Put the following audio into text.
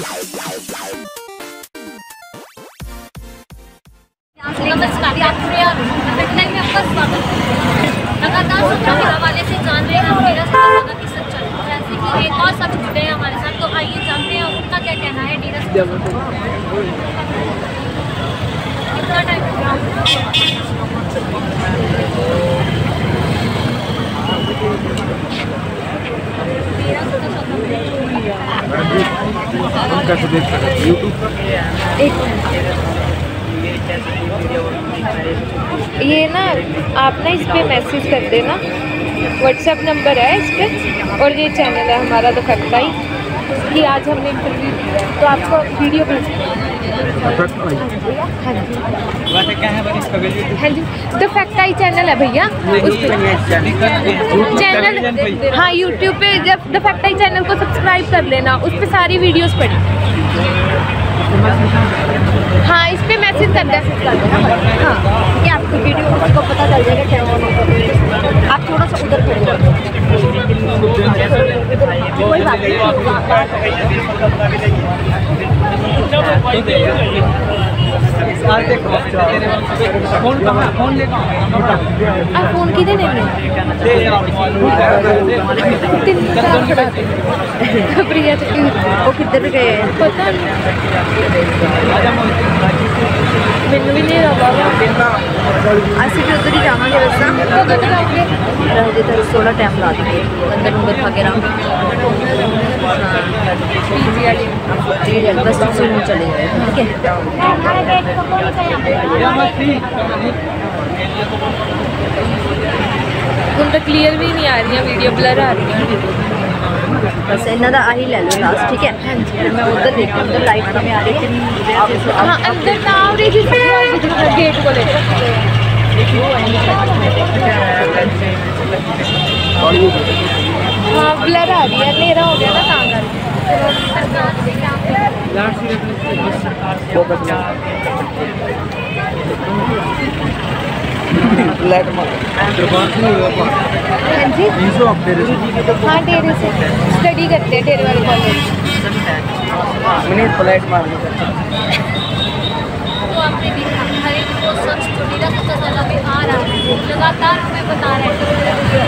नमस्कार यात्रिया में आपका जान रहे हैं की एक और सब जुड़े हमारे साथ तो आइए जानते हैं उनका क्या कहना है कितना टाइम हो गया डेरा सत्ता सत्ता कैसे देख सकते हैं यूट्यूब पर ये ना आप ना इस पर मैसेज कर देना। व्हाट्सएप नंबर है इस पर और ये चैनल है हमारा तो द फैक्टाई कि आज हमने इंटरव्यू दिया तो आपको वीडियो भेज हाँ। जी। है हाँ जी। द फैक्टाई चैनल है भैया। उस चैनल हाँ। यूट्यूब पे जब द फैक्टाई चैनल को सब्सक्राइब कर लेना उस पर सारी वीडियोस पड़ी। हाँ इस पर मैसेज कर देना हाँ कि आपकी वीडियो उसको पता चल जाएगा क्या होगा आप थोड़ा सा उधर खड़े कोई बात फोन कहाँ फोन लेगा नहीं आप फोन किधर लेंगे तीन चार खड़ा थे। प्रिया जी वो किधर गए पता नहीं ਮੈਨੂੰ ਵੀ ਨਹੀਂ ਰਹਾ ਅਸੀਂ ਵੀ ਉਧਰ ਹੀ ਜਾਵਾਂਗੇ ਵੈਸੇ ਕਦੋਂ ਤੱਕ ਆਉਂਗੇ ਹਜੇ ਤਾਂ ਥੋੜਾ ਟਾਈਮ ਲਾ ਦੇਂਗੇ ਅੰਦਰ ਨੂੰ ਖਾ ਕੇ ਰਹਾਂਗੇ ਪੀਜੀ ਵਾਲੀ ठीक है बस तुम सुन चले जाए ठीक है ਹੁਣ ਤਾਂ ਕਲੀਅਰ ਵੀ ਨਹੀਂ ਆ ਰਹੀਆਂ ਵੀਡੀਓ ਬਲਰ ਆ ਰਹੀਆਂ बस ਇਹਨਾਂ ਦਾ ਆਹੀ ਲੈ ਲਓ ਲਾਸਟ ਠੀਕ ਹੈ ਹਾਂਜੀ ਮੈਂ ਉਧਰ ਦੇਖਦੀ ਉਧਰ ਲਾਈਟ ਕਿਵੇਂ ਆ ਰਹੀ ਹੈ ਹਾਂ ਅੰਦਰ ਤਾਂ ਆ ਰਹੀ ਜਿਸ ਗੇਟ ਕੋਲੇ ਹਾਂ ਬਲਰ ਆ ਰਹੀ ਹੈ ਹਨੇਰਾ ਹੋ ਗਿਆ ਨਾ ਤਾਂ ब्लैक दरबार से नहीं हुआ ਕਰਕੇ हाँ जी तीन हाँ डेरे से। स्टडी करते हैं डेरे वाले कॉलेज मैंने फ़्लाइट मार तो है लगातार हमें बता रहे हैं।